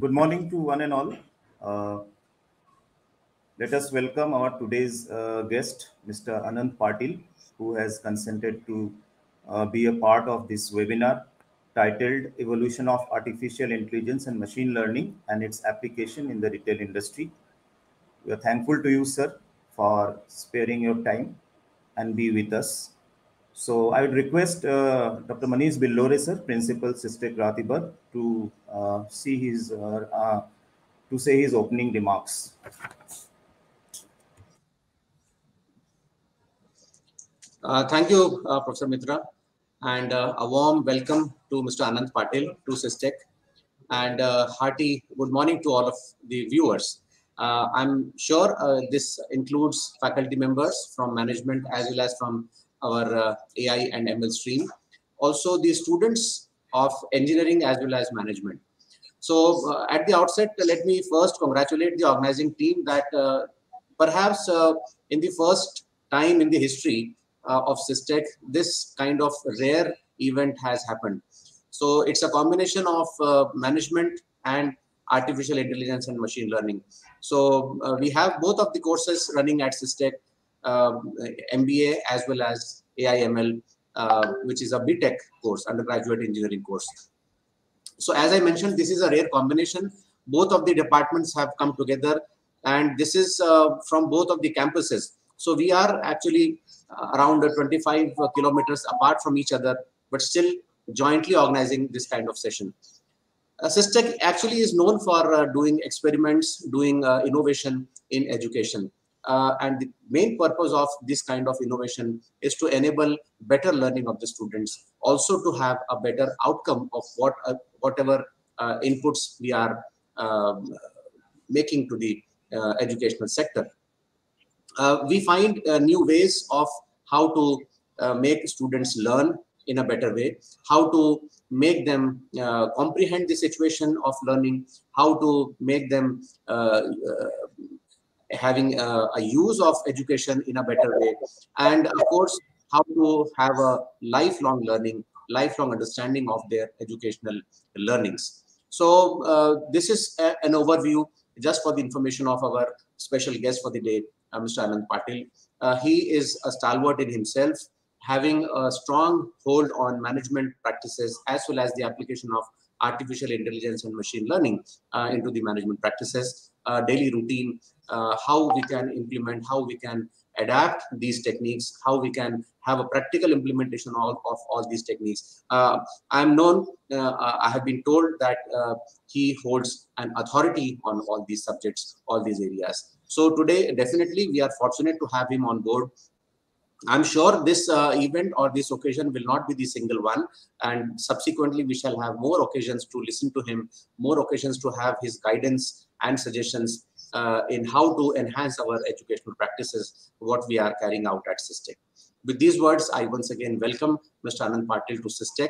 good morning to one and all. Uh, let us welcome our today's uh, guest, Mr. Anant Patil, who has consented to uh, be a part of this webinar titled Evolution of Artificial Intelligence and Machine Learning and its Application in the Retail Industry. We are thankful to you, sir, for sparing your time and be with us. So I would request uh, Dr. Manish Billore, sir, Principal SISTec Ratibad, to uh, see his uh, to say his opening remarks. Uh, thank you, uh, Professor Mitra, and uh, a warm welcome to Mr. Anant Patil to SISTec, and hearty good morning to all of the viewers. I'm sure this includes faculty members from management as well as from our AI and ML stream. Also, the students of engineering as well as management. So, uh, at the outset, uh, let me first congratulate the organizing team that uh, perhaps in the first time in the history, uh, of SISTec, this kind of rare event has happened. So it's a combination of uh, management and artificial intelligence and machine learning. So uh, we have both of the courses running at SISTec, um, MBA as well as AIML, uh, which is a BTech course, undergraduate engineering course. So as I mentioned, this is a rare combination. Both of the departments have come together and this is uh, from both of the campuses. So we are actually uh, around 25 kilometers apart from each other, but still jointly organizing this kind of session. Uh, SISTec actually is known for uh, doing experiments, doing uh, innovation in education. Uh, and the main purpose of this kind of innovation is to enable better learning of the students, also to have a better outcome of what uh, whatever uh, inputs we are um, making to the educational sector. Uh, we find uh, new ways of how to uh, make students learn in a better way, how to make them uh, comprehend the situation of learning, how to make them uh, uh, having a, a, use of education in a better way, and of course, how to have a lifelong learning, lifelong understanding of their educational learnings. So this is a, an overview just for the information of our special guest for the day, uh, Mr. Anant Patil. Uh, he is a stalwart in himself, having a strong hold on management practices as well as the application of artificial intelligence and machine learning uh, into the management practices, uh, daily routine, uh, how we can implement, how we can adapt these techniques, how we can have a practical implementation of, of all these techniques. Uh, I'm known, I have been told that he holds an authority on all these subjects, all these areas. So today, definitely, we are fortunate to have him on board. I'm sure this uh, event or this occasion will not be the single one. And subsequently, we shall have more occasions to listen to him, more occasions to have his guidance and suggestions uh, in how to enhance our educational practices, what we are carrying out at SISTec. With these words, I once again welcome Mr. Anant Patil to SISTec,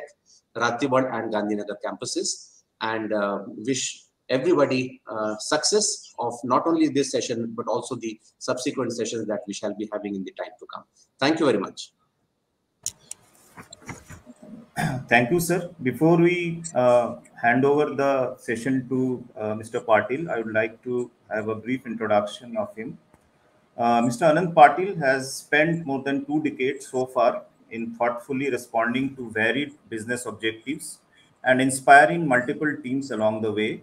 Ratibad and Gandhinagar campuses and uh, wish everybody uh, success of not only this session, but also the subsequent sessions that we shall be having in the time to come. Thank you very much. Thank you, sir. Before we uh, hand over the session to uh, Mr. Patil, I would like to have a brief introduction of him. Uh, Mr. Anant Patil has spent more than two decades so far in thoughtfully responding to varied business objectives and inspiring multiple teams along the way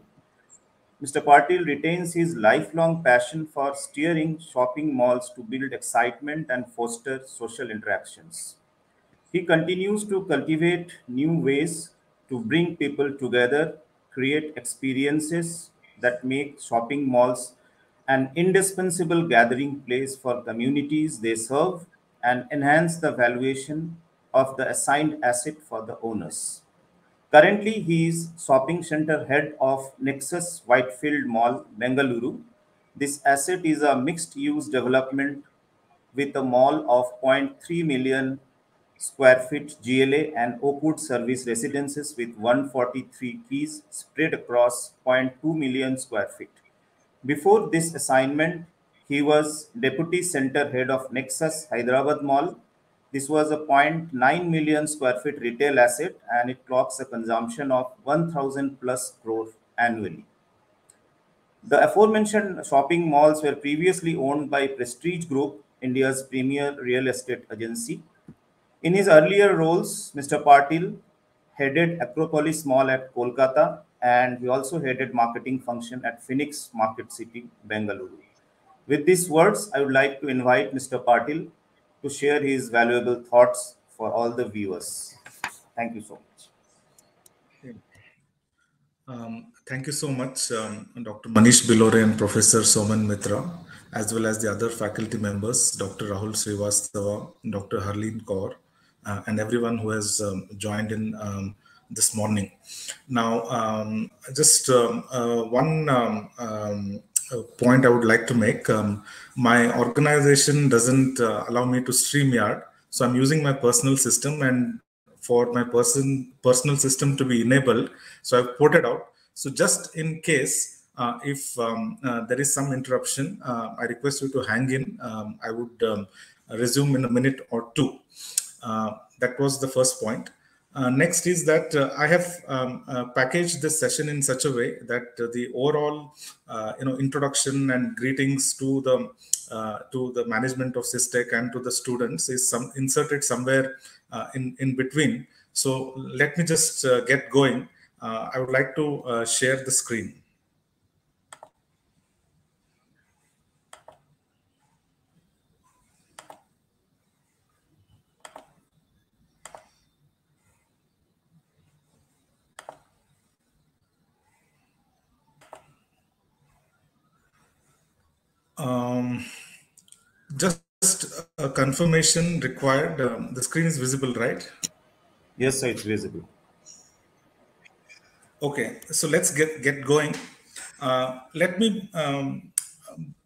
Mr. Patil retains his lifelong passion for steering shopping malls to build excitement and foster social interactions. He continues to cultivate new ways to bring people together, create experiences that make shopping malls an indispensable gathering place for communities they serve and enhance the valuation of the assigned asset for the owners. Currently, he is shopping center head of Nexus Whitefield Mall, Bengaluru. This asset is a mixed use development with a mall of 0.3 million square feet GLA and Oakwood service residences with 143 keys spread across 0.2 million square feet. Before this assignment, he was deputy center head of Nexus Hyderabad Mall this was a 0.9 million square feet retail asset and it clocks a consumption of 1000 plus crore annually. The aforementioned shopping malls were previously owned by Prestige Group, India's premier real estate agency. In his earlier roles, Mr. Patil headed Acropolis Mall at Kolkata and he also headed marketing function at Phoenix Market City, Bengaluru. With these words, I would like to invite Mr. Patil to share his valuable thoughts for all the viewers. Thank you so much. Um, thank you so much, um, Dr. Manish Bilore and Professor Soman Mitra, as well as the other faculty members, Dr. Rahul Srivastava, Dr. Harleen Kaur, uh, and everyone who has um, joined in um, this morning. Now, um, just um, uh, one um, point I would like to make. my organization doesn't uh, allow me to StreamYard, so I'm using my personal system and for my person personal system to be enabled. So I've put it out. So just in case uh, if um, uh, there is some interruption, uh, I request you to hang in. Um, I would um, resume in a minute or two. Uh, that was the first point. Uh, next is that uh, I have um, packaged this session in such a way that the overall, you know, introduction and greetings to the to the management of SISTec and to the students is some inserted somewhere uh, in, in between. So let me just uh, get going. Uh, I would like to share the screen. Um, just a confirmation required. Um, the screen is visible, right? Yes, sir, it's visible. Okay, so let's get get going. Uh, let me um,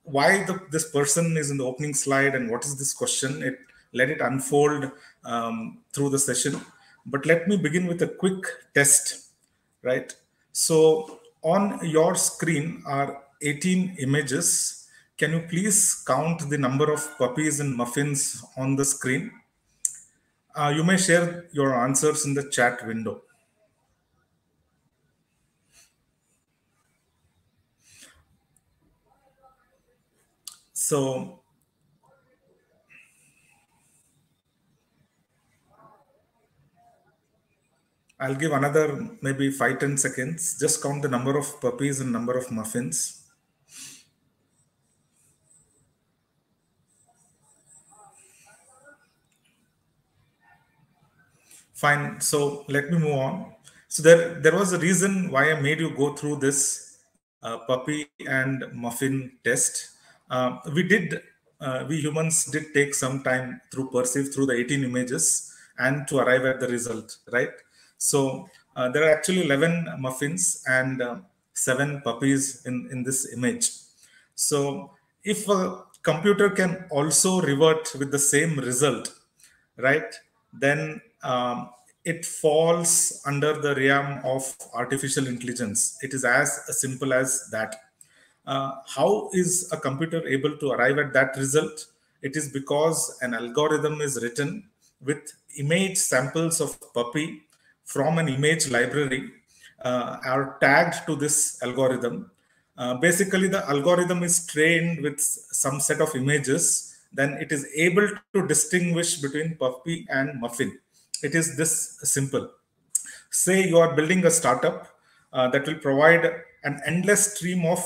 why the, this person is in the opening slide and what is this question? It let it unfold um, through the session. But let me begin with a quick test, right? So on your screen are 18 images can you please count the number of puppies and muffins on the screen? Uh, you may share your answers in the chat window. So I'll give another maybe five ten seconds. Just count the number of puppies and number of muffins. Fine. So let me move on. So there, there was a reason why I made you go through this uh, puppy and muffin test. Uh, we did, uh, we humans did take some time through perceive through the 18 images and to arrive at the result, right? So uh, there are actually 11 muffins and uh, seven puppies in, in this image. So if a computer can also revert with the same result, right? Then um, it falls under the realm of artificial intelligence. It is as simple as that. Uh, how is a computer able to arrive at that result? It is because an algorithm is written with image samples of puppy from an image library uh, are tagged to this algorithm. Uh, basically, the algorithm is trained with some set of images. Then it is able to distinguish between puppy and muffin it is this simple. Say you are building a startup uh, that will provide an endless stream of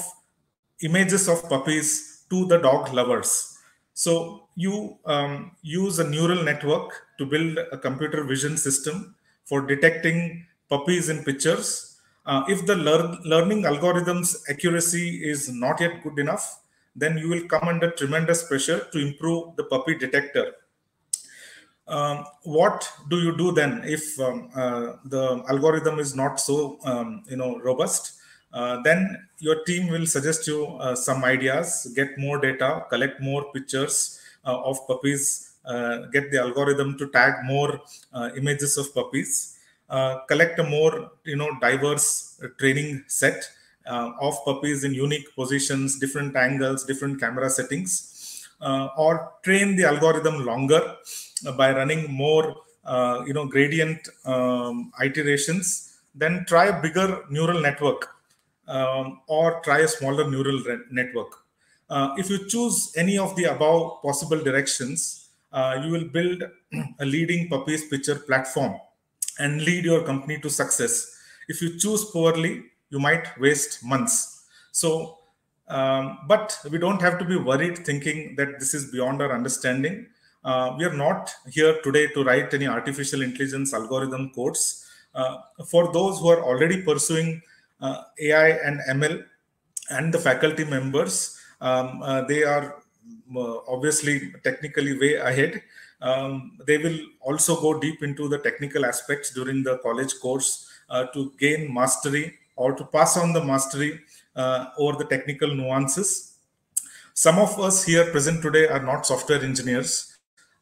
images of puppies to the dog lovers. So you um, use a neural network to build a computer vision system for detecting puppies in pictures. Uh, if the lear learning algorithm's accuracy is not yet good enough, then you will come under tremendous pressure to improve the puppy detector um, what do you do then if um, uh, the algorithm is not so um, you know robust? Uh, then your team will suggest you uh, some ideas get more data collect more pictures uh, of puppies uh, get the algorithm to tag more uh, images of puppies collect a more you know diverse training set of puppies in unique positions different angles different camera settings or train the algorithm longer by running more uh, you know gradient um, iterations then try a bigger neural network um, or try a smaller neural network. Uh, if you choose any of the above possible directions, uh, you will build a leading puppies picture platform and lead your company to success. If you choose poorly, you might waste months. So, um, but we don't have to be worried thinking that this is beyond our understanding. Uh, we are not here today to write any artificial intelligence algorithm codes. Uh, for those who are already pursuing uh, AI and ML and the faculty members, um, uh, they are uh, obviously technically way ahead. Um, they will also go deep into the technical aspects during the college course uh, to gain mastery or to pass on the mastery over the technical nuances. Some of us here present today are not software engineers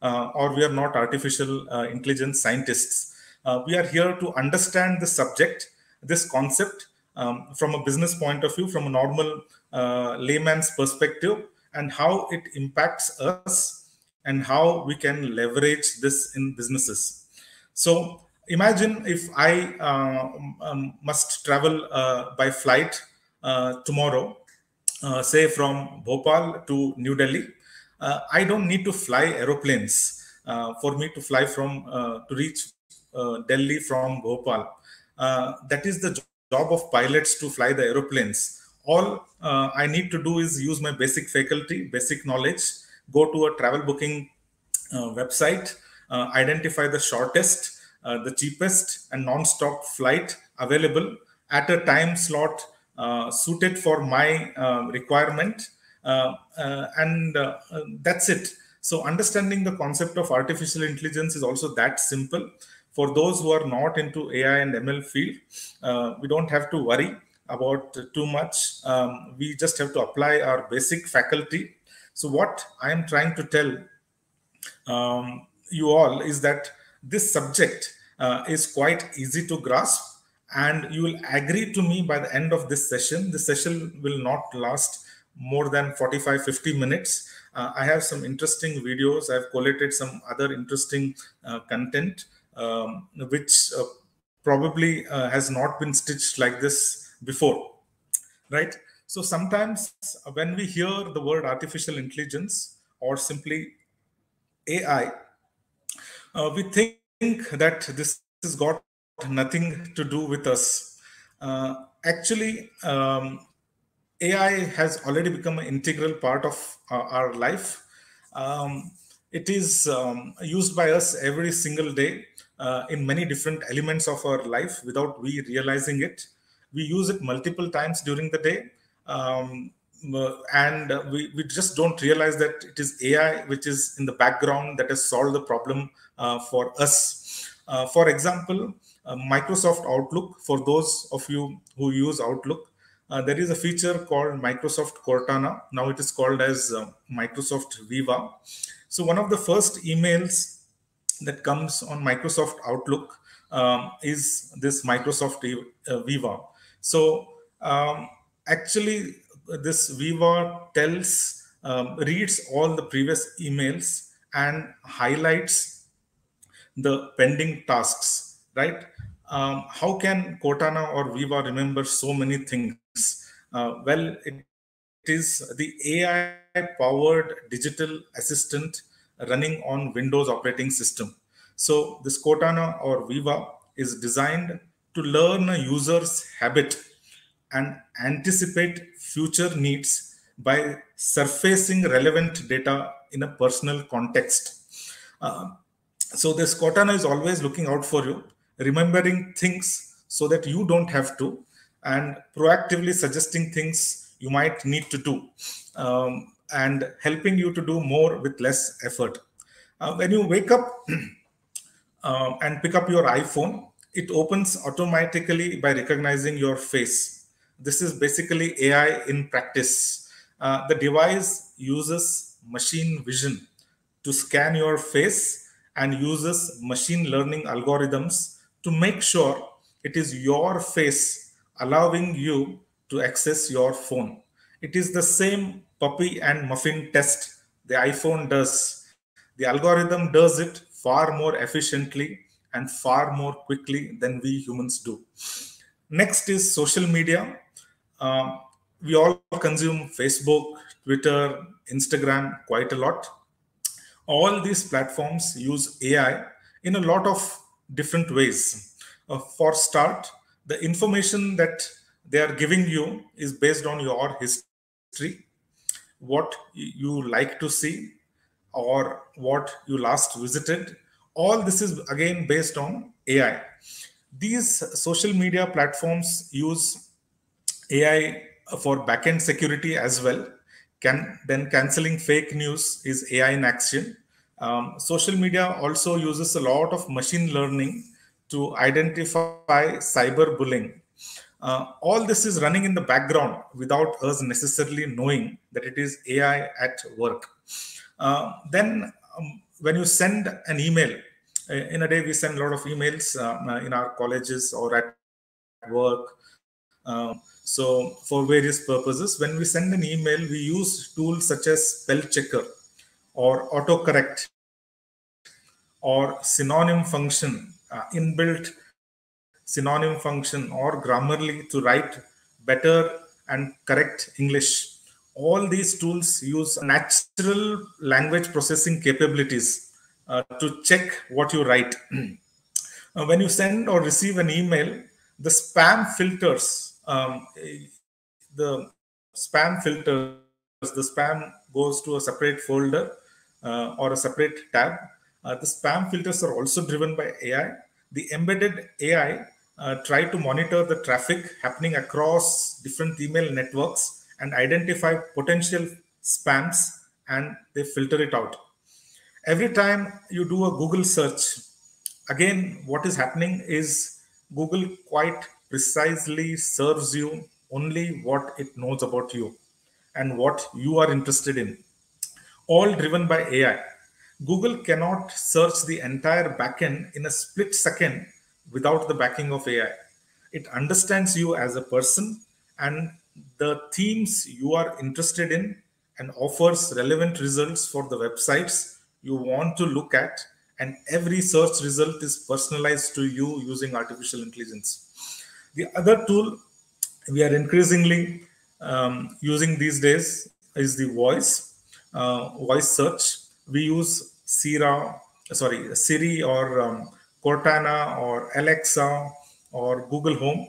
or we are not artificial uh, intelligence scientists. Uh, we are here to understand the subject, this concept um, from a business point of view, from a normal uh, layman's perspective, and how it impacts us and how we can leverage this in businesses. So imagine if I uh, um, must travel uh, by flight uh, tomorrow, uh, say from Bhopal to New Delhi. Uh, I don't need to fly aeroplanes for me to fly from to reach Delhi from Bhopal. that is the job of pilots to fly the aeroplanes. All I need to do is use my basic faculty, basic knowledge, go to a travel booking website, identify the shortest uh, the cheapest and non-stop flight available at a time slot uh, suited for my uh, requirement and that's it. So understanding the concept of artificial intelligence is also that simple. For those who are not into ai and ml field we don't have to worry about too much. Um, we just have to apply our basic faculty. So what i am trying to tell um, you all is that this subject uh, is quite easy to grasp and you will agree to me by the end of this session. The session will not last more than 45 50 minutes. Uh, i have some interesting videos. I've collated some other interesting uh, content um, which uh, probably uh, has not been stitched like this before right? So sometimes when we hear the word artificial intelligence or simply ai uh, we think that this has got nothing to do with us. Uh, actually, um, AI has already become an integral part of uh, our life. Um, it is um, used by us every single day uh, in many different elements of our life without we realizing it. We use it multiple times during the day. Um, and we, we just don't realize that it is AI which is in the background that has solved the problem uh, for us. Uh, for example, uh, Microsoft Outlook, for those of you who use Outlook, uh, there is a feature called Microsoft Cortana. Now it is called as Microsoft Viva. So one of the first emails that comes on Microsoft Outlook um, is this Microsoft Viva. So um, actually, this Viva tells, um, reads all the previous emails and highlights the pending tasks, right? Um, how can Cortana or Viva remember so many things? Uh, well, it is the AI-powered digital assistant running on Windows operating system. So this Cortana or Viva is designed to learn a user's habit and anticipate future needs by surfacing relevant data in a personal context. Uh, so this Cortana is always looking out for you, remembering things so that you don't have to, and proactively suggesting things you might need to do, um, and helping you to do more with less effort. Uh, when you wake up uh, and pick up your iPhone, it opens automatically by recognizing your face. This is basically AI in practice. Uh, the device uses machine vision to scan your face and uses machine learning algorithms to make sure it is your face allowing you to access your phone. It is the same puppy and muffin test the iPhone does. The algorithm does it far more efficiently and far more quickly than we humans do. Next is social media. Um, we all consume Facebook, Twitter, Instagram quite a lot. All these platforms use AI in a lot of different ways. Uh, for start, the information that they are giving you is based on your history, what you like to see, or what you last visited. All this is again based on AI. These social media platforms use AI for backend security as well. Can then canceling fake news is AI in action. Um, social media also uses a lot of machine learning to identify cyberbullying. Uh, all this is running in the background without us necessarily knowing that it is AI at work. Uh, then, um, when you send an email, uh, in a day we send a lot of emails um, uh, in our colleges or at work. Um, so for various purposes, when we send an email, we use tools such as spell checker or autocorrect or synonym function, inbuilt synonym function or Grammarly to write better and correct English. All these tools use natural language processing capabilities uh, to check what you write. uh, when you send or receive an email, the spam filters um, the spam filters, the spam goes to a separate folder uh, or a separate tab. Uh, the spam filters are also driven by AI. The embedded AI uh, try to monitor the traffic happening across different email networks and identify potential spams and they filter it out. Every time you do a Google search, again, what is happening is Google quite precisely serves you only what it knows about you and what you are interested in, all driven by AI. Google cannot search the entire backend in a split second without the backing of AI. It understands you as a person and the themes you are interested in and offers relevant results for the websites you want to look at and every search result is personalized to you using artificial intelligence the other tool we are increasingly um, using these days is the voice, uh, voice search. We use Sira, sorry, Siri or um, Cortana or Alexa or Google Home.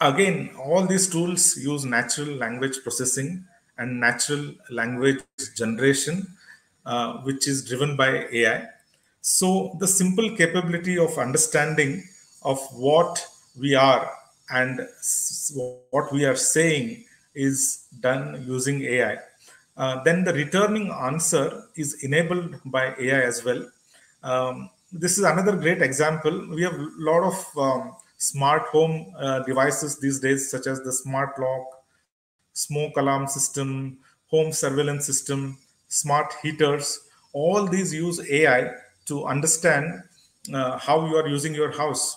Again, all these tools use natural language processing and natural language generation, uh, which is driven by AI. So the simple capability of understanding of what we are and what we are saying is done using AI. Uh, then the returning answer is enabled by AI as well. Um, this is another great example. We have a lot of um, smart home uh, devices these days, such as the smart lock, smoke alarm system, home surveillance system, smart heaters. All these use AI to understand uh, how you are using your house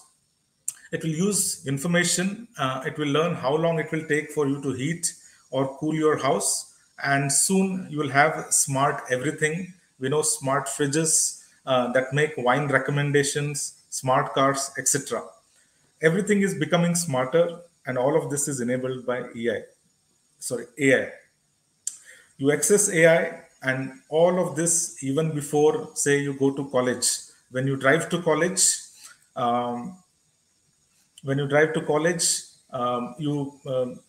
it will use information. Uh, it will learn how long it will take for you to heat or cool your house. And soon you will have smart everything. We know smart fridges uh, that make wine recommendations, smart cars, etc. Everything is becoming smarter, and all of this is enabled by AI. Sorry, AI. You access AI, and all of this even before, say, you go to college. When you drive to college, um, when you drive to college, um, you um,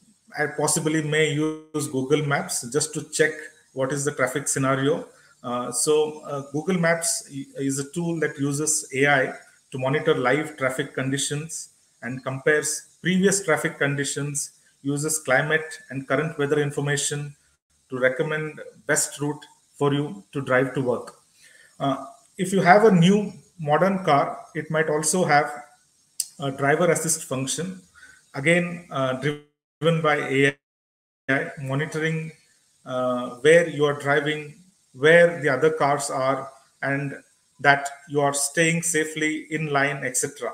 possibly may use Google Maps just to check what is the traffic scenario. Uh, so uh, Google Maps is a tool that uses AI to monitor live traffic conditions and compares previous traffic conditions, uses climate and current weather information to recommend best route for you to drive to work. Uh, if you have a new modern car, it might also have a driver assist function, again uh, driven by AI, monitoring uh, where you are driving, where the other cars are, and that you are staying safely in line, etc.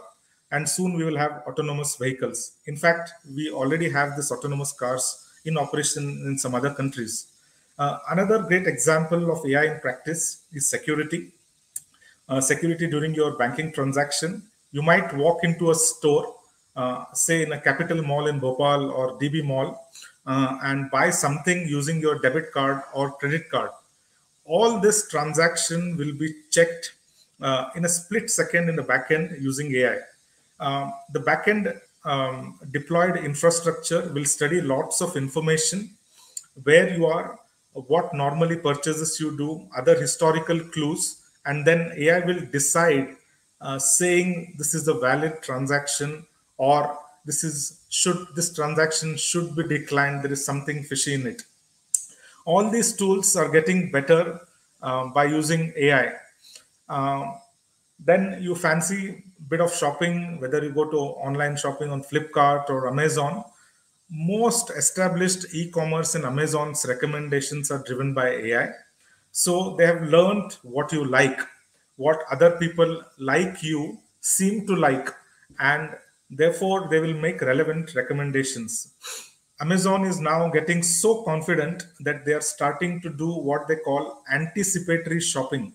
And soon we will have autonomous vehicles. In fact, we already have these autonomous cars in operation in some other countries. Uh, another great example of AI in practice is security. Uh, security during your banking transaction you might walk into a store say in a capital mall in Bhopal or DB Mall, uh, and buy something using your debit card or credit card, all this transaction will be checked uh, in a split second in the backend using AI. Um, the backend um, deployed infrastructure will study lots of information where you are, what normally purchases you do, other historical clues, and then AI will decide uh, saying this is a valid transaction or this is should this transaction should be declined. There is something fishy in it. All these tools are getting better uh, by using AI. Uh, then you fancy bit of shopping, whether you go to online shopping on Flipkart or Amazon, most established e-commerce and Amazon's recommendations are driven by AI. So they have learned what you like, what other people like you seem to like, and therefore they will make relevant recommendations. Amazon is now getting so confident that they are starting to do what they call anticipatory shopping.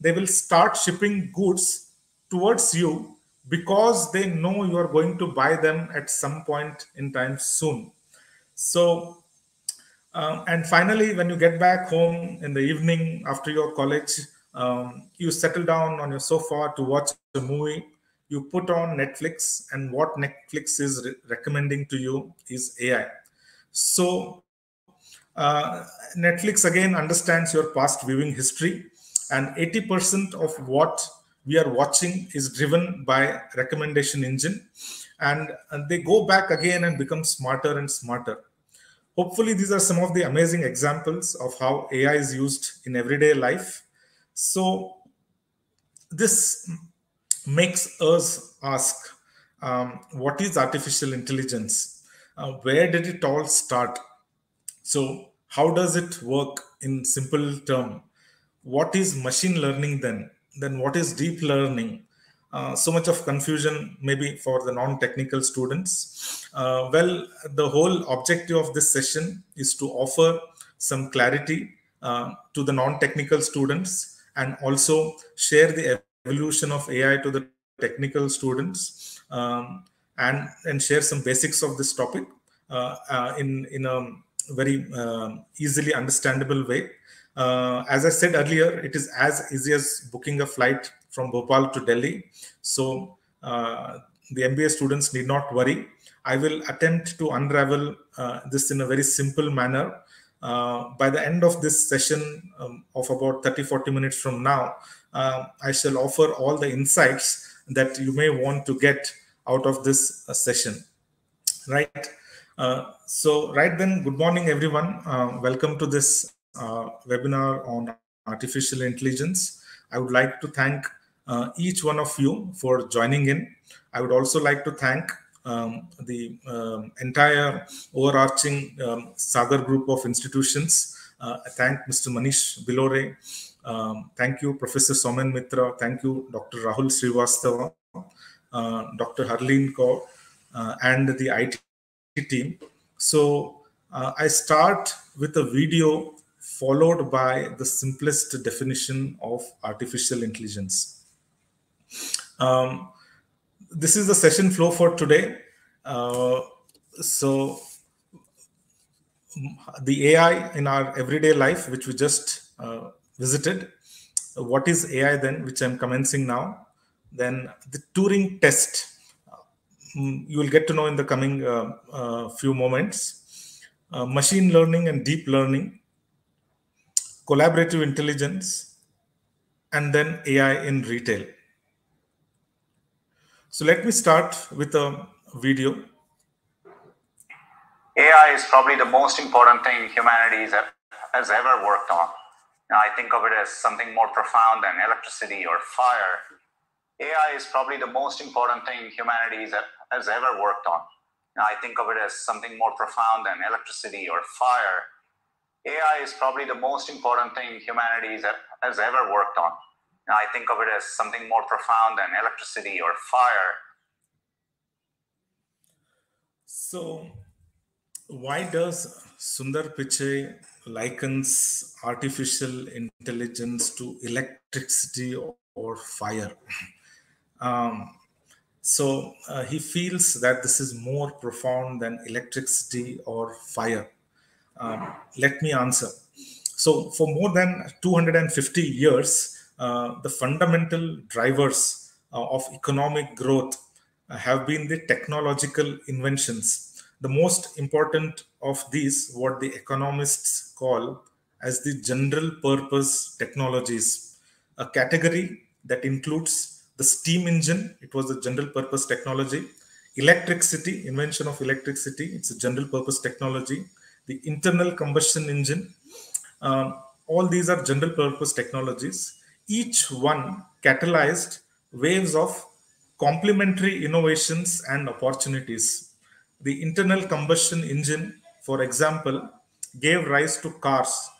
They will start shipping goods towards you because they know you are going to buy them at some point in time soon. So, um, and finally, when you get back home in the evening after your college, um, you settle down on your sofa to watch a movie. You put on Netflix, and what Netflix is re- recommending to you is AI. So, uh, Netflix again understands your past viewing history, and 80% of what we are watching is driven by recommendation engine and, and they go back again and become smarter and smarter hopefully these are some of the amazing examples of how ai is used in everyday life so this makes us ask um, what is artificial intelligence uh, where did it all start so how does it work in simple term what is machine learning then then what is deep learning? Uh, so much of confusion maybe for the non-technical students. Uh, well, the whole objective of this session is to offer some clarity uh, to the non-technical students and also share the evolution of AI to the technical students um, and, and share some basics of this topic uh, uh, in, in a very uh, easily understandable way. Uh, as I said earlier, it is as easy as booking a flight from Bhopal to Delhi. So uh, the MBA students need not worry. I will attempt to unravel uh, this in a very simple manner. By the end of this session um, of about 30 40 minutes from now, uh, I shall offer all the insights that you may want to get out of this uh, session. Right. so, right then, good morning, everyone. welcome to this uh, webinar on artificial intelligence. I would like to thank uh, each one of you for joining in. I would also like to thank um, the um, entire overarching um, Sagar group of institutions. Uh, I thank Mr. Manish Bilore. Um, thank you, Professor Somen Mitra. Thank you, Dr. Rahul Srivastava, uh, Dr. Harleen Kaur, uh, and the IT team. So uh, I start with a video followed by the simplest definition of artificial intelligence. Um, this is the session flow for today. Uh, so the AI in our everyday life, which we just uh, visited. What is AI then, which I'm commencing now? Then the Turing test. Mm, you will get to know in the coming uh, uh few moments. Uh, machine learning and deep learning collaborative intelligence, and then AI in retail. So let me start with a video. AI is probably the most important thing humanity has ever worked on. Now, I think of it as something more profound than electricity or fire. AI is probably the most important thing humanity has ever worked on. Now, I think of it as something more profound than electricity or fire. AI is probably the most important thing humanity has ever worked on. Now, I think of it as something more profound than electricity or fire. So, why does Sundar Pichai likens artificial intelligence to electricity or fire? Um, So uh, he feels that this is more profound than electricity or fire. Um, let me answer. So, for more than 250 years, uh, the fundamental drivers uh, of economic growth uh, have been the technological inventions. The most important of these, what the economists call as the general purpose technologies, a category that includes the steam engine, it was a general purpose technology, electricity, invention of electricity, it's a general purpose technology, the internal combustion engine. Um, all these are general purpose technologies. Each one catalyzed waves of complementary innovations and opportunities. The internal combustion engine, for example, gave rise to cars,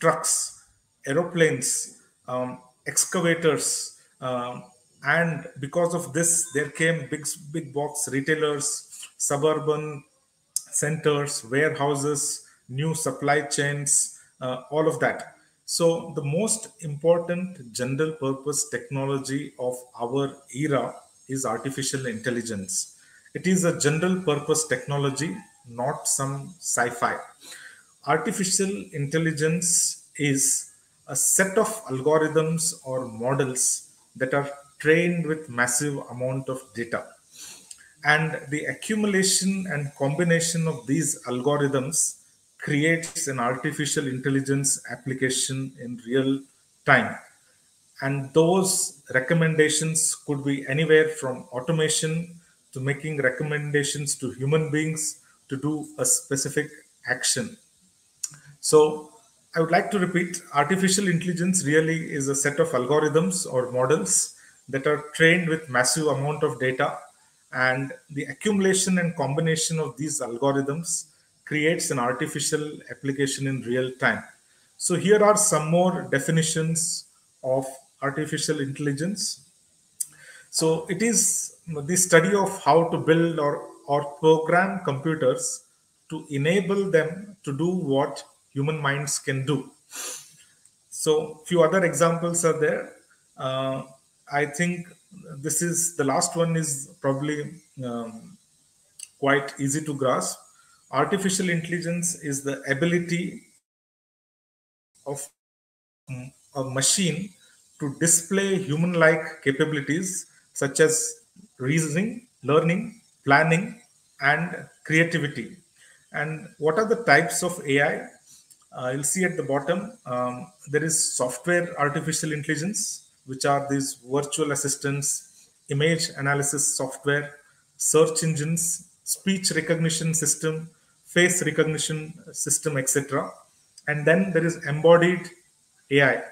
trucks, aeroplanes, um, excavators, um, and because of this, there came big, big box retailers, suburban centers, warehouses, new supply chains, uh, all of that. So, the most important general purpose technology of our era is artificial intelligence. It is a general purpose technology, not some sci fi. Artificial intelligence is a set of algorithms or models that are trained with massive amount of data and the accumulation and combination of these algorithms creates an artificial intelligence application in real time and those recommendations could be anywhere from automation to making recommendations to human beings to do a specific action. So i would like to repeat artificial intelligence really is a set of algorithms or models that are trained with massive amount of data and the accumulation and combination of these algorithms creates an artificial application in real time. So here are some more definitions of artificial intelligence. So it is the study of how to build or, or program computers to enable them to do what human minds can do so few other examples are there uh, I think this is the last one is probably um, quite easy to grasp. Artificial intelligence is the ability of a machine to display human like capabilities such as reasoning, learning, planning, and creativity. And what are the types of AI? Uh, you'll see at the bottom, um, there is software artificial intelligence, which are these virtual assistants, image analysis software, search engines, speech recognition system, face recognition system, etc. And then there is embodied AI,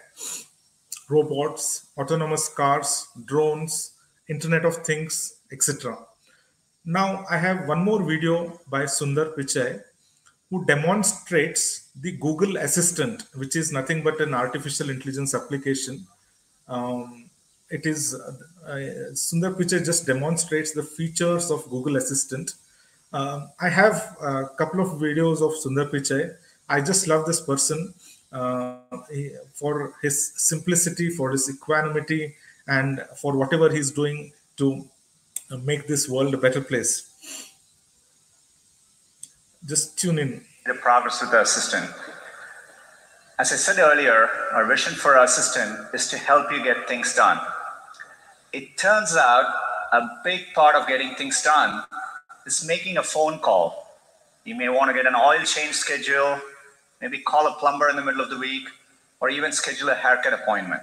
robots, autonomous cars, drones, Internet of Things, etc. Now I have one more video by Sundar Pichai who demonstrates the Google Assistant, which is nothing but an artificial intelligence application um, it is uh, Sundar Pichai just demonstrates the features of Google Assistant. Uh, I have a couple of videos of Sundar Pichai. I just love this person uh, for his simplicity, for his equanimity, and for whatever he's doing to make this world a better place. Just tune in. The progress with the assistant. As I said earlier, our vision for our assistant is to help you get things done. It turns out a big part of getting things done is making a phone call. You may want to get an oil change schedule, maybe call a plumber in the middle of the week, or even schedule a haircut appointment.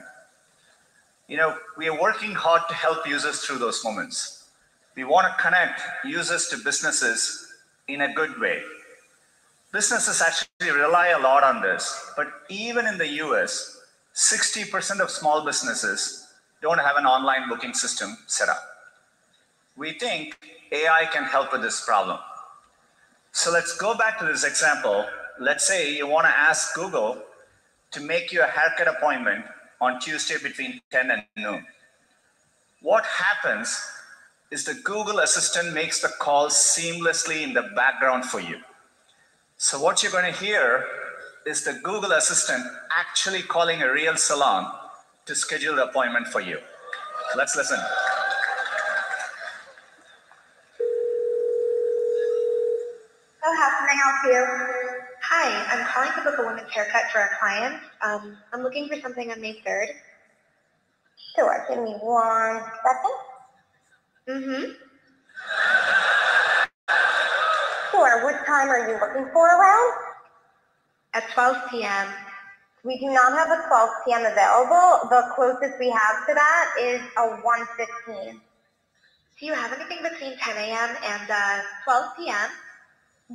You know, we are working hard to help users through those moments. We want to connect users to businesses in a good way businesses actually rely a lot on this. But even in the US, 60% of small businesses don't have an online booking system set up. We think AI can help with this problem. So let's go back to this example. Let's say you want to ask Google to make you a haircut appointment on Tuesday between 10 and noon. What happens is the Google Assistant makes the call seamlessly in the background for you. So what you're going to hear is the Google Assistant actually calling a real salon to schedule an appointment for you. Let's listen. So how can I help you? Hi, I'm calling to book a women's haircut for a client. Um, I'm looking for something on May 3rd. Sure, give me one second. Mm-hmm. Sure, what time are you looking for around? At 12 p.m. We do not have a 12 p.m. available. The closest we have to that is a 1.15. Do you have anything between 10 a.m. and uh, 12 p.m.?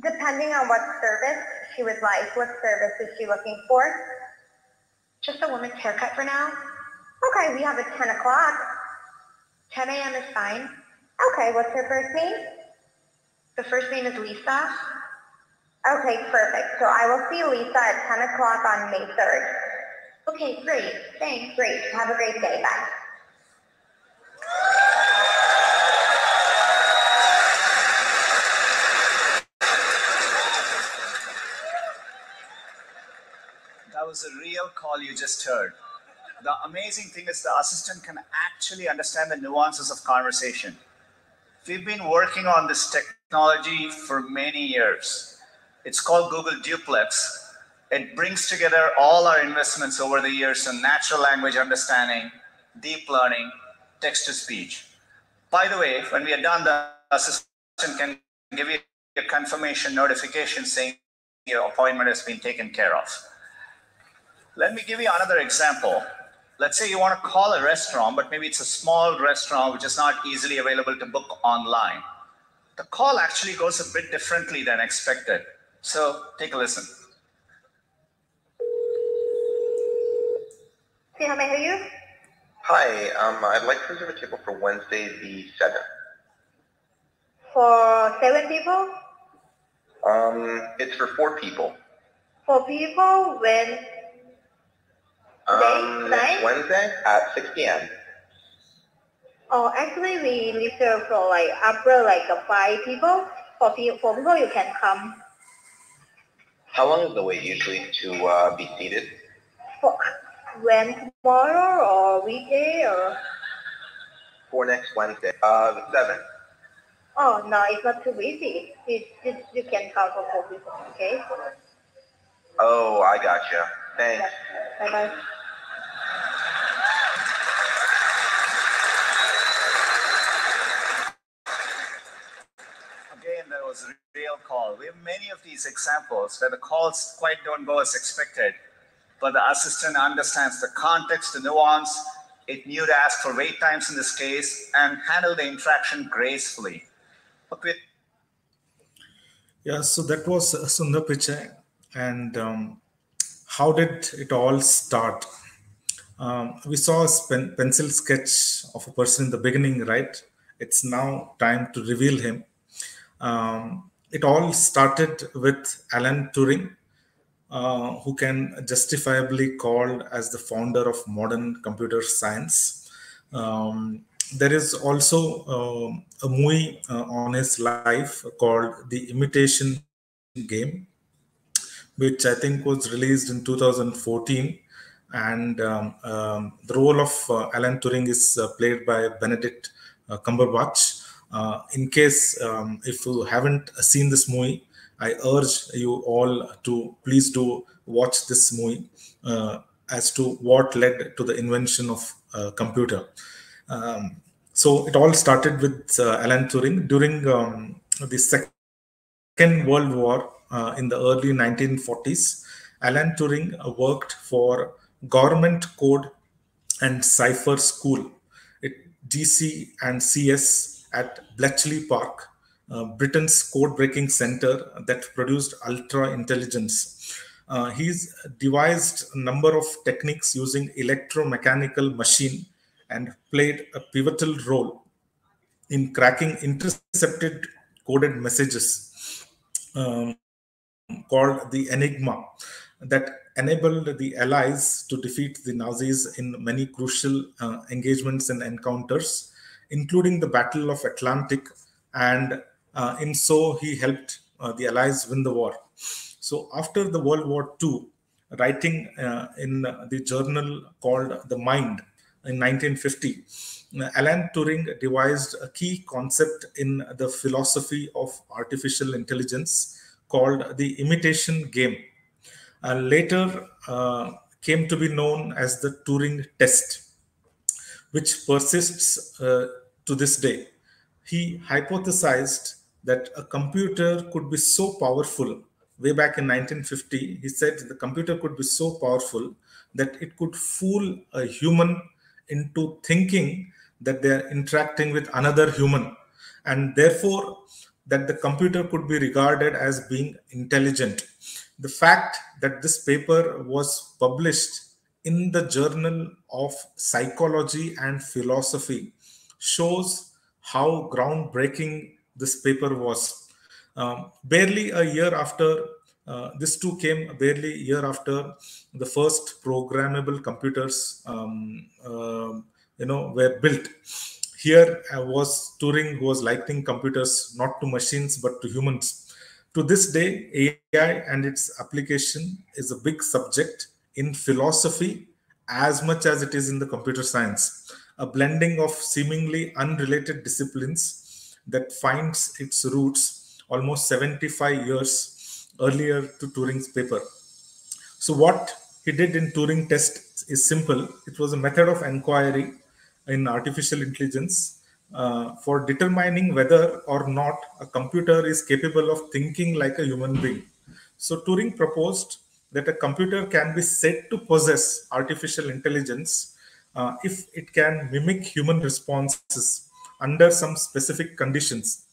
Depending on what service she would like. What service is she looking for? Just a woman's haircut for now. Okay, we have a 10 o'clock. 10 a.m. is fine. Okay, what's her first name? The first name is Lisa. Okay, perfect. So I will see Lisa at 10 o'clock on May 3rd. Okay, great. Thanks. Great. Have a great day. Bye. That was a real call you just heard. The amazing thing is the assistant can actually understand the nuances of conversation. We've been working on this technology for many years. It's called Google Duplex. It brings together all our investments over the years in natural language understanding, deep learning, text to speech. By the way, when we are done, the assistant can give you a confirmation notification saying your appointment has been taken care of. Let me give you another example. Let's say you want to call a restaurant, but maybe it's a small restaurant which is not easily available to book online. The call actually goes a bit differently than expected. So take a listen. See how may I help you? Hi, um, I'd like to reserve a table for Wednesday the 7th. For seven people? Um, it's for four people. Four people when Um? Wednesday at 6 p.m. Oh, actually, we reserve for like after like uh, five people. For people, you can come. How long is the wait usually to uh, be seated? For when tomorrow or weekday or For next Wednesday, uh, the 7th. oh no, it's not too busy. It, it, you can come for four people. Okay. Oh, I gotcha. Thanks. Bye bye. Again, that was a real call. We have many of these examples where the calls quite don't go as expected, but the assistant understands the context, the nuance. It knew to ask for wait times in this case and handle the interaction gracefully. Okay. Yeah, so that was uh, Sundar Pichai. And um, how did it all start? Um, we saw a pen- pencil sketch of a person in the beginning, right? It's now time to reveal him. Um, it all started with Alan Turing, uh, who can justifiably called as the founder of modern computer science. Um, there is also um, a movie uh, on his life called The Imitation Game, which I think was released in 2014. And um, um, the role of uh, Alan Turing is uh, played by Benedict uh, Cumberbatch. Uh, in case um, if you haven't seen this movie, I urge you all to please do watch this movie uh, as to what led to the invention of uh, computer. Um, so it all started with uh, Alan Turing during um, the Second World War in the early 1940s. Alan Turing worked for Government Code and Cipher School at GC and CS at Bletchley Park, uh, Britain's code-breaking center that produced ultra intelligence. Uh, he's devised a number of techniques using electromechanical machine and played a pivotal role in cracking intercepted coded messages um, called the Enigma that enabled the Allies to defeat the Nazis in many crucial uh, engagements and encounters, including the Battle of Atlantic. And uh, in so, he helped uh, the Allies win the war. So, after the World War II, writing uh, in the journal called The Mind in 1950, Alan Turing devised a key concept in the philosophy of artificial intelligence called the imitation game. Later uh, came to be known as the Turing test, which persists uh, to this day. He hypothesized that a computer could be so powerful way back in 1950 he said the computer could be so powerful that it could fool a human into thinking that they are interacting with another human and therefore that the computer could be regarded as being intelligent the fact that this paper was published in the journal of psychology and philosophy shows how groundbreaking this paper was. Um, barely a year after uh, this too came barely a year after the first programmable computers um, uh, you know were built. Here uh, was turing who was likening computers not to machines but to humans. To this day ai and its application is a big subject in philosophy as much as it is in the computer science a blending of seemingly unrelated disciplines that finds its roots almost 75 years earlier to Turing's paper. So what he did in Turing test is simple. It was a method of inquiry in artificial intelligence uh, for determining whether or not a computer is capable of thinking like a human being. So Turing proposed that a computer can be said to possess artificial intelligence uh, if it can mimic human responses under some specific conditions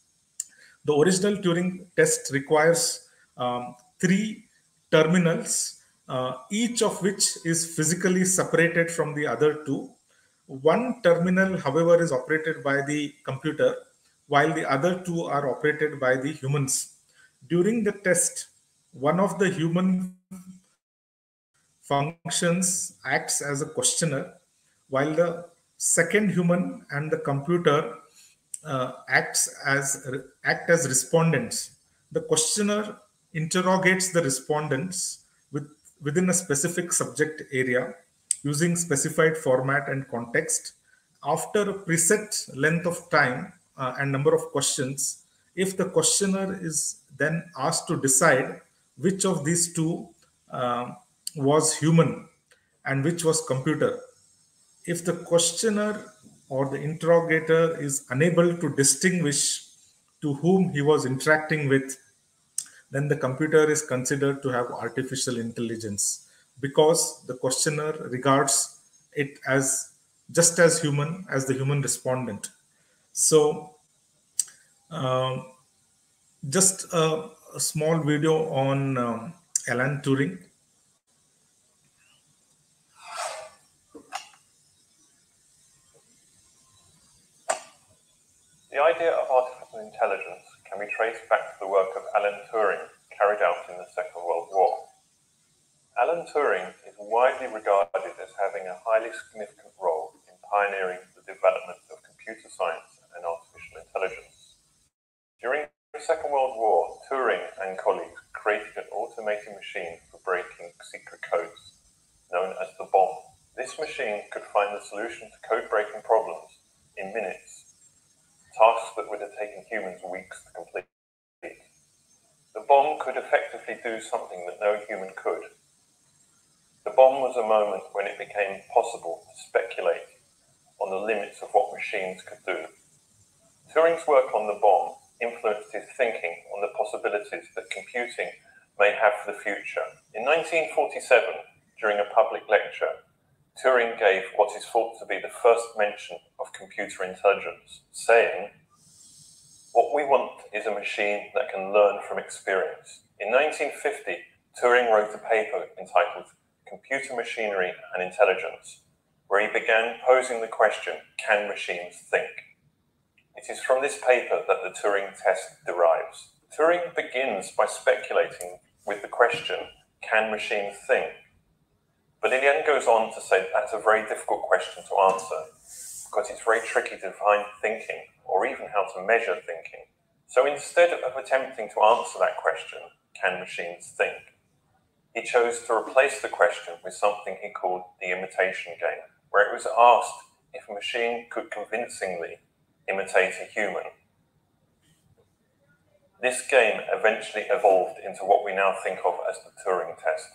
the original Turing test requires um, three terminals, uh, each of which is physically separated from the other two. One terminal, however, is operated by the computer, while the other two are operated by the humans. During the test, one of the human functions acts as a questioner, while the second human and the computer uh, acts as act as respondents. The questioner interrogates the respondents with, within a specific subject area using specified format and context. After a preset length of time uh, and number of questions, if the questioner is then asked to decide which of these two uh, was human and which was computer, if the questioner or the interrogator is unable to distinguish to whom he was interacting with, then the computer is considered to have artificial intelligence because the questioner regards it as just as human as the human respondent. So, um, just a, a, small video on um, Alan Turing. The idea of artificial intelligence can be traced back to the work of Alan Turing carried out in the Second World War. Alan Turing is widely regarded as having a highly significant role in pioneering the development of computer science and artificial intelligence. During the Second World War, Turing and colleagues created an automated machine for breaking secret codes, known as the Bombe. This machine could find the solution to code-breaking problems in minutes tasks that would have taken humans weeks to complete. The Bombe could effectively do something that no human could. The Bombe was a moment when it became possible to speculate on the limits of what machines could do. Turing's work on the Bombe influenced his thinking on the possibilities that computing may have for the future. In 1947, during a public lecture, Turing gave what is thought to be the first mention of computer intelligence, saying, What we want is a machine that can learn from experience. In 1950, Turing wrote a paper entitled Computing Machinery and Intelligence, where he began posing the question, Can machines think? It is from this paper that the Turing test derives. Turing begins by speculating with the question, Can machines think? But he then goes on to say that that's a very difficult question to answer because it's very tricky to define thinking or even how to measure thinking. So instead of attempting to answer that question, can machines think? He chose to replace the question with something he called the imitation game, where it was asked if a machine could convincingly imitate a human. This game eventually evolved into what we now think of as the Turing test.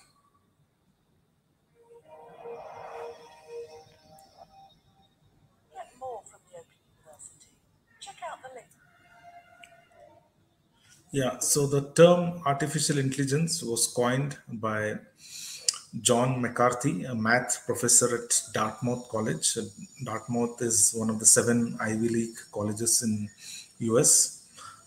Get more from the Open University. Check out the link. Yeah, so the term artificial intelligence was coined by John McCarthy, a math professor at Dartmouth College. Dartmouth is one of the seven Ivy League colleges in US.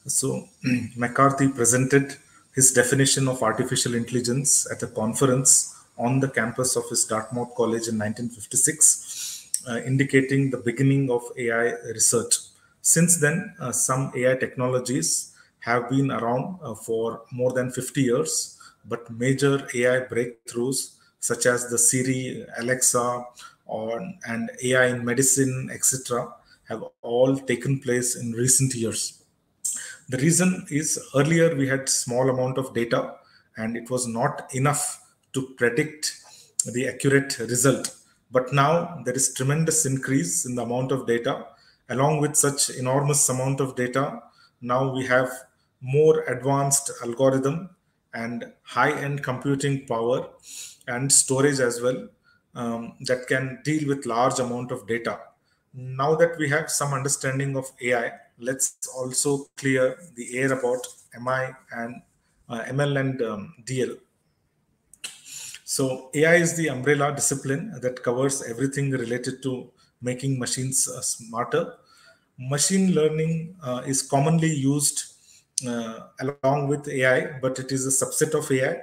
So McCarthy presented his definition of artificial intelligence at a conference on the campus of his Dartmouth College in 1956, uh, indicating the beginning of AI research. Since then, uh, some AI technologies have been around uh, for more than 50 years, but major AI breakthroughs such as the Siri, Alexa, or and AI in medicine, etc., have all taken place in recent years. The reason is earlier we had small amount of data and it was not enough to predict the accurate result. But now there is tremendous increase in the amount of data. Along with such enormous amount of data, now we have more advanced algorithm and high-end computing power and storage as well um, that can deal with large amount of data. Now that we have some understanding of ai let's also clear the air about mi and uh, ml and um, dl so ai is the umbrella discipline that covers everything related to making machines uh, smarter. Machine learning uh, is commonly used along with AI, but it is a subset of AI.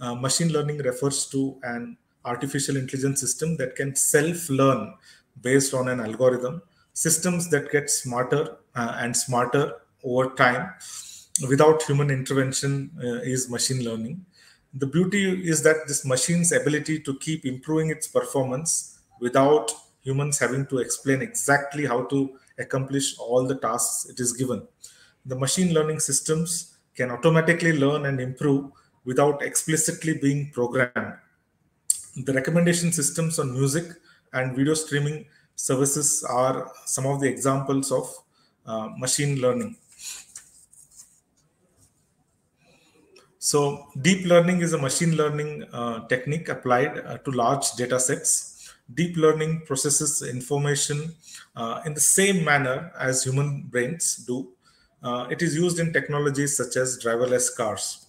Uh, machine learning refers to an artificial intelligence system that can self-learn based on an algorithm. Systems that get smarter uh, and smarter over time without human intervention uh, is machine learning. The beauty is that this machine's ability to keep improving its performance without humans having to explain exactly how to accomplish all the tasks it is given the machine learning systems can automatically learn and improve without explicitly being programmed. The recommendation systems on music and video streaming services are some of the examples of uh, machine learning. So deep learning is a machine learning uh, technique applied uh, to large data sets. Deep learning processes information uh, in the same manner as human brains do uh, it is used in technologies such as driverless cars.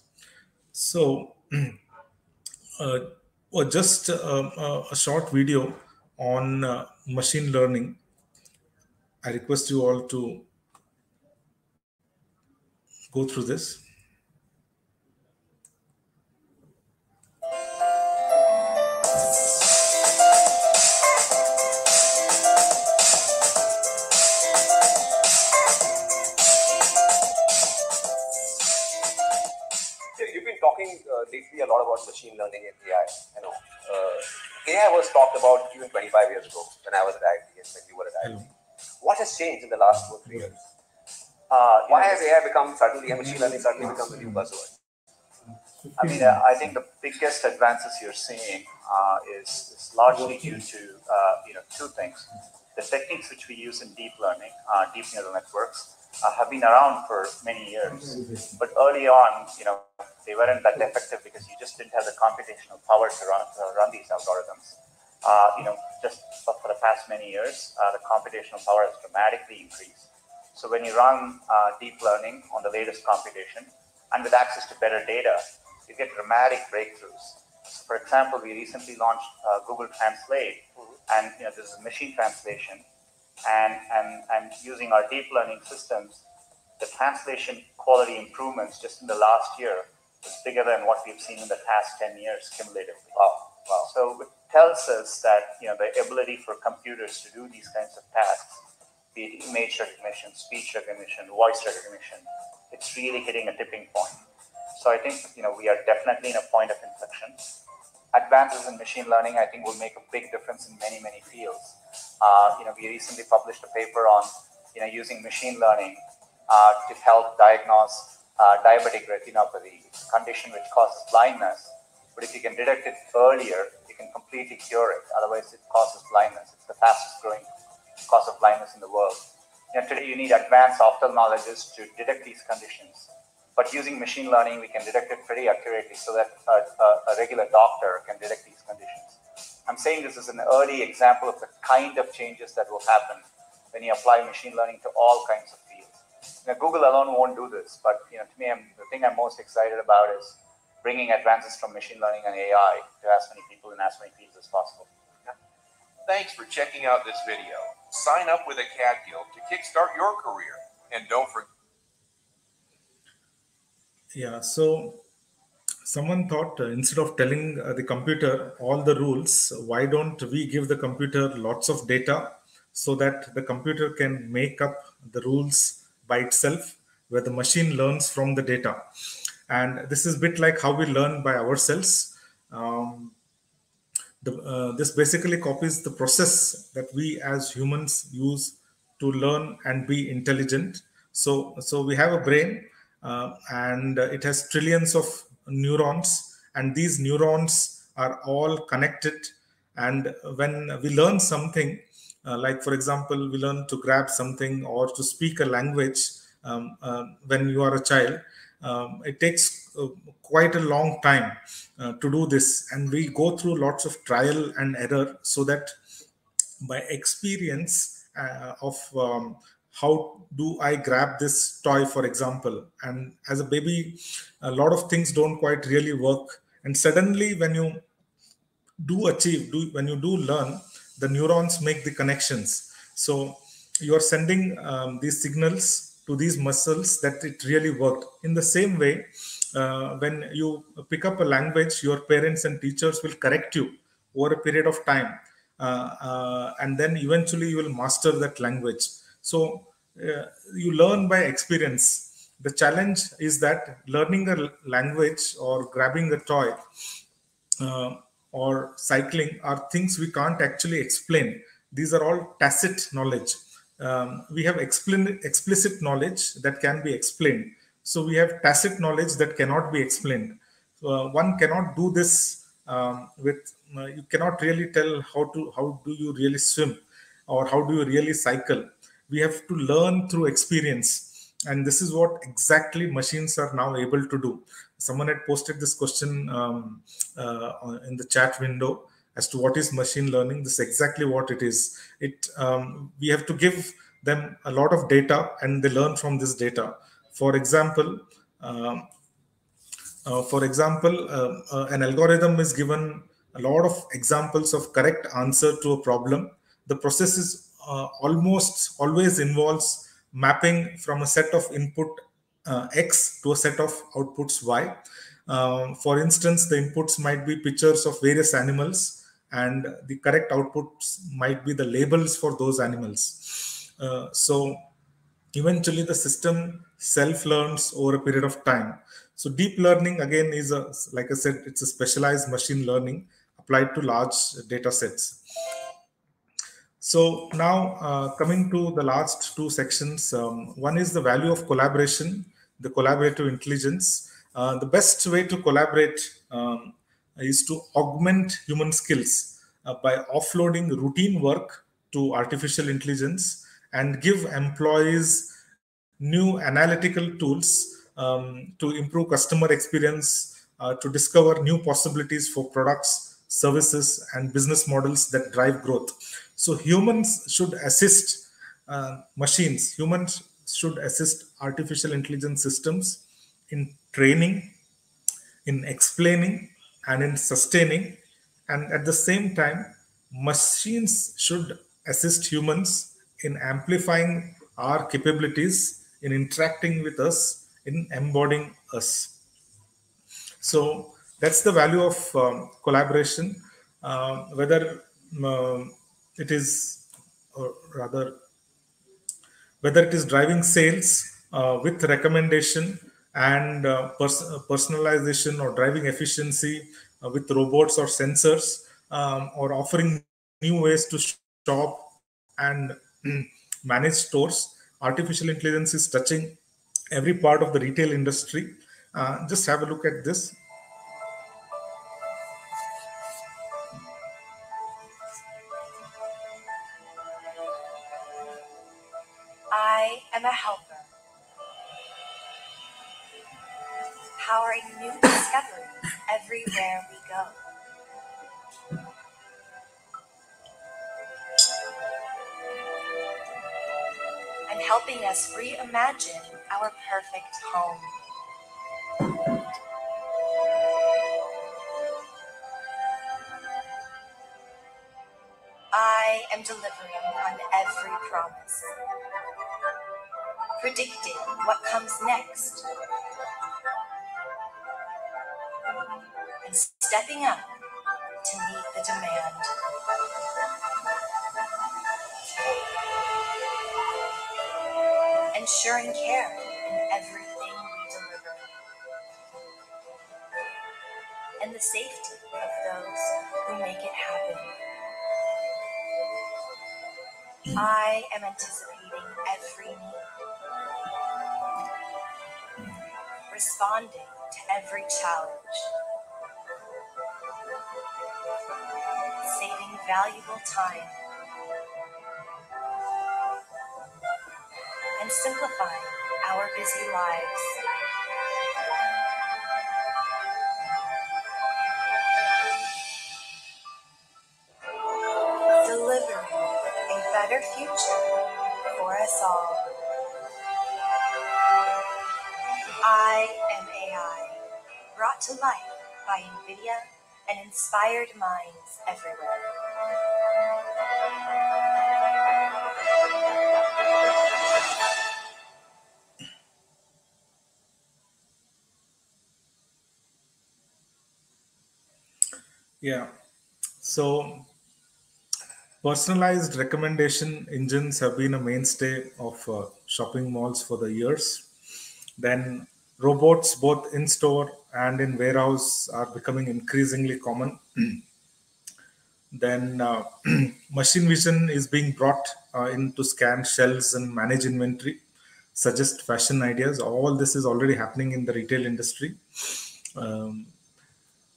So, uh, just uh, a short video on uh, machine learning. I request you all to go through this. Lately a lot about machine learning and AI. You know, uh, AI was talked about even 25 years ago when I was at IIT and when you were at IIT. What has changed in the last two or three years? Uh, why has AI become suddenly, machine learning suddenly become the new buzzword? I mean, uh, I think the biggest advances you're seeing uh, is, is largely due to uh, you know two things: the techniques which we use in deep learning, uh, deep neural networks, uh, have been around for many years. But early on, you know, they weren't that effective because you just didn't have the computational power to run, to run these algorithms. Uh, you know, just for the past many years, uh, the computational power has dramatically increased. So when you run uh, deep learning on the latest computation and with access to better data, you get dramatic breakthroughs. So for example, we recently launched uh, Google Translate, and you know, this is machine translation and, and, and using our deep learning systems, the translation quality improvements just in the last year is bigger than what we've seen in the past 10 years cumulatively. Wow. Wow. So it tells us that you know the ability for computers to do these kinds of tasks, be it image recognition, speech recognition, voice recognition, it's really hitting a tipping point. So I think you know we are definitely in a point of inflection. Advances in machine learning, I think, will make a big difference in many, many fields. Uh, you know, we recently published a paper on, you know, using machine learning uh, to help diagnose uh, diabetic retinopathy. Condition which causes blindness, but if you can detect it earlier, you can completely cure it. Otherwise, it causes blindness. It's the fastest growing cause of blindness in the world. You know, today you need advanced ophthalmologists to detect these conditions but using machine learning, we can detect it pretty accurately so that a, a, a regular doctor can detect these conditions. I'm saying this is an early example of the kind of changes that will happen when you apply machine learning to all kinds of fields. Now, Google alone won't do this, but you know, to me, I'm, the thing I'm most excited about is bringing advances from machine learning and AI to as many people in as many fields as possible. Thanks for checking out this video. Sign up with a CAD Guild to kickstart your career. And don't forget. Yeah, so someone thought uh, instead of telling uh, the computer all the rules, why don't we give the computer lots of data so that the computer can make up the rules by itself, where the machine learns from the data. And this is a bit like how we learn by ourselves. Um, the, uh, this basically copies the process that we as humans use to learn and be intelligent. So, so we have a brain uh, and it has trillions of neurons and these neurons are all connected and when we learn something uh, like for example we learn to grab something or to speak a language um, uh, when you are a child um, it takes uh, quite a long time uh, to do this and we go through lots of trial and error so that by experience uh, of um, how do I grab this toy, for example? And as a baby, a lot of things don't quite really work. And suddenly, when you do achieve, do when you do learn, the neurons make the connections. So you are sending um, these signals to these muscles that it really worked. In the same way, uh, when you pick up a language, your parents and teachers will correct you over a period of time. Uh, uh, and then eventually you will master that language so uh, you learn by experience. The challenge is that learning a language or grabbing a toy uh, or cycling are things we can't actually explain. These are all tacit knowledge. Um, we have explicit knowledge that can be explained. So we have tacit knowledge that cannot be explained. Uh, one cannot do this um, with. Uh, you cannot really tell how to how do you really swim, or how do you really cycle we have to learn through experience and this is what exactly machines are now able to do someone had posted this question um, uh, in the chat window as to what is machine learning. This is exactly what it is. It um, we have to give them a lot of data and they learn from this data. For example um, uh, for example uh, uh an algorithm is given a lot of examples of correct answer to a problem. The process is uh, almost always involves mapping from a set of input uh, x to a set of outputs y. Uh, for instance, the inputs might be pictures of various animals, and the correct outputs might be the labels for those animals. Uh, so eventually, the system self learns over a period of time. So deep learning again is a like I said, it's a specialized machine learning applied to large data sets. So now uh, coming to the last two sections, um, one is the value of collaboration, the collaborative intelligence. Uh, the best way to collaborate um, is to augment human skills uh, by offloading routine work to artificial intelligence and give employees new analytical tools um, to improve customer experience, uh, to discover new possibilities for products, services, and business models that drive growth. So humans should assist uh, machines. Humans should assist artificial intelligence systems in training, in explaining, and in sustaining. And at the same time, machines should assist humans in amplifying our capabilities, in interacting with us, in embodying us. So that's the value of um, collaboration. Uh, whether um, it is or rather whether it is driving sales uh, with recommendation and uh, pers- personalization or driving efficiency uh, with robots or sensors um, or offering new ways to shop and manage stores. Artificial intelligence is touching every part of the retail industry. Uh, just have a look at this perfect home. Safety of those who make it happen. I am anticipating every need, responding to every challenge, saving valuable time, and simplifying our busy lives. To life by NVIDIA and inspired minds everywhere. Yeah. So personalized recommendation engines have been a mainstay of uh, shopping malls for the years. Then robots, both in store and in warehouse, are becoming increasingly common. then uh, machine vision is being brought uh, in to scan shelves and manage inventory, suggest fashion ideas. All this is already happening in the retail industry. Um,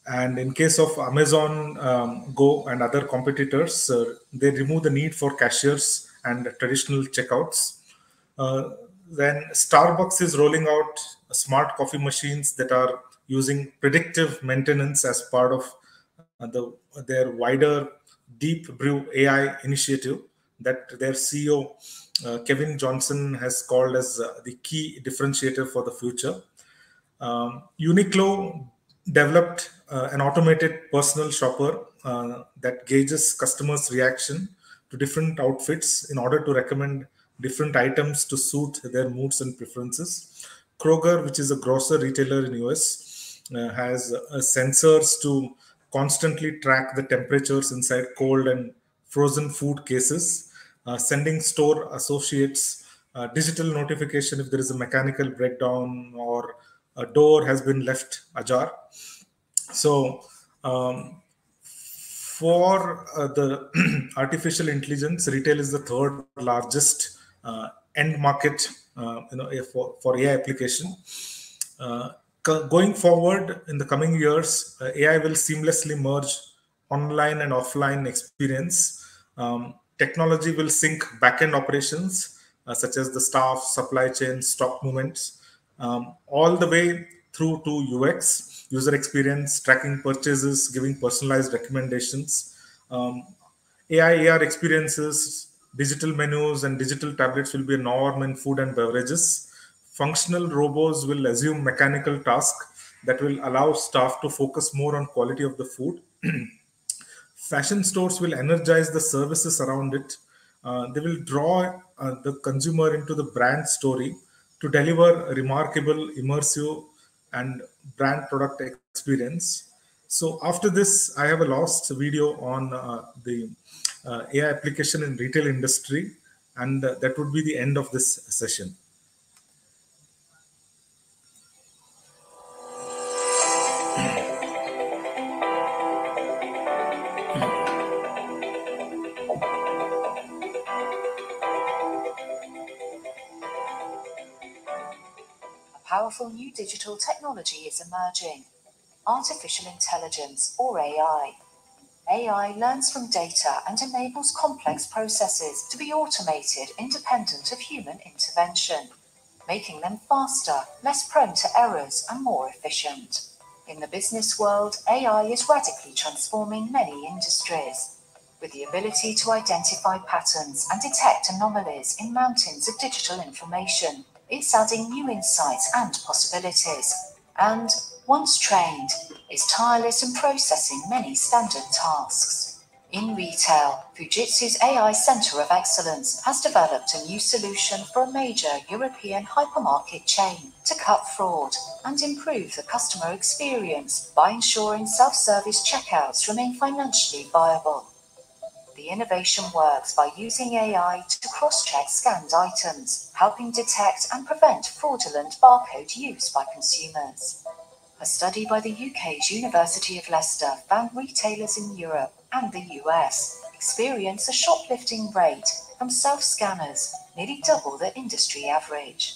and in case of Amazon um, Go and other competitors, uh, they remove the need for cashiers and traditional checkouts. Then Starbucks is rolling out smart coffee machines that are using predictive maintenance as part of uh, the, their wider Deep Brew AI initiative that their CEO uh, Kevin Johnson has called as uh, the key differentiator for the future. Um, Uniqlo developed uh, an automated personal shopper uh, that gauges customers' reaction to different outfits in order to recommend different items to suit their moods and preferences. Kroger, which is a grocer retailer in US, uh, has uh, sensors to constantly track the temperatures inside cold and frozen food cases, uh, sending store associates uh, digital notification if there is a mechanical breakdown or a door has been left ajar. So, um, for uh, the artificial intelligence, retail is the third largest end market, uh, you know, for, for AI application. Uh, going forward in the coming years, uh, AI will seamlessly merge online and offline experience. Um, technology will sync backend operations uh, such as the staff, supply chain, stock movements, um, all the way through to UX, user experience, tracking purchases, giving personalized recommendations. Um, AI, AR experiences, digital menus, and digital tablets will be a norm in food and beverages. Functional robots will assume mechanical tasks that will allow staff to focus more on quality of the food. Fashion stores will energize the services around it. Uh, they will draw uh, the consumer into the brand story to deliver remarkable, immersive, and brand product experience. So after this, I have a last video on uh, the AI application in retail industry, and uh, that would be the end of this session. A powerful new digital technology is emerging artificial intelligence, or AI. AI learns from data and enables complex processes to be automated independent of human intervention. making them faster, less prone to errors, and more efficient. In the business world, AI is radically transforming many industries. With the ability to identify patterns and detect anomalies in mountains of digital information, it's adding new insights and possibilities. And, once trained, is tireless in processing many standard tasks. In retail, Fujitsu's AI Center of Excellence has developed a new solution for a major European hypermarket chain to cut fraud and improve the customer experience by ensuring self-service checkouts remain financially viable. The innovation works by using AI to cross-check scanned items, helping detect and prevent fraudulent barcode use by consumers. A study by the UK's University of Leicester found retailers in Europe and the US experience a shoplifting rate from self scanners nearly double the industry average.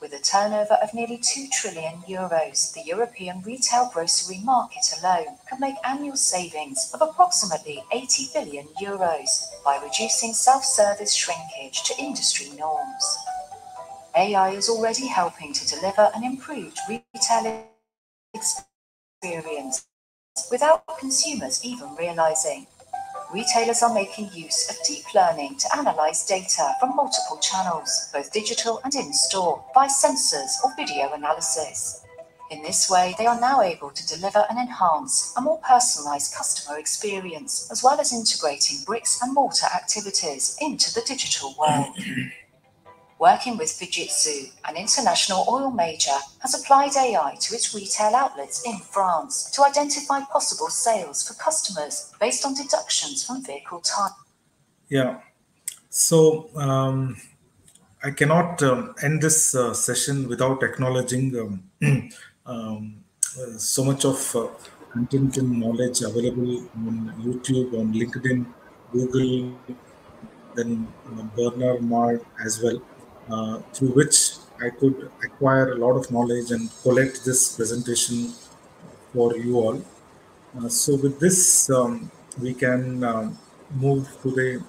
With a turnover of nearly 2 trillion euros, the European retail grocery market alone can make annual savings of approximately 80 billion euros by reducing self service shrinkage to industry norms. AI is already helping to deliver an improved retail experience without consumers even realizing. Retailers are making use of deep learning to analyze data from multiple channels, both digital and in store, by sensors or video analysis. In this way, they are now able to deliver and enhance a more personalized customer experience, as well as integrating bricks and mortar activities into the digital world working with Fujitsu, an international oil major, has applied AI to its retail outlets in France to identify possible sales for customers based on deductions from vehicle type. Yeah. So um, I cannot um, end this uh, session without acknowledging um, um uh, so much of uh, content and knowledge available on YouTube, on LinkedIn, Google, then uh, Bernard Marr as well. Uh, through which I could acquire a lot of knowledge and collect this presentation for you all. Uh, so with this, um, we can um, move to the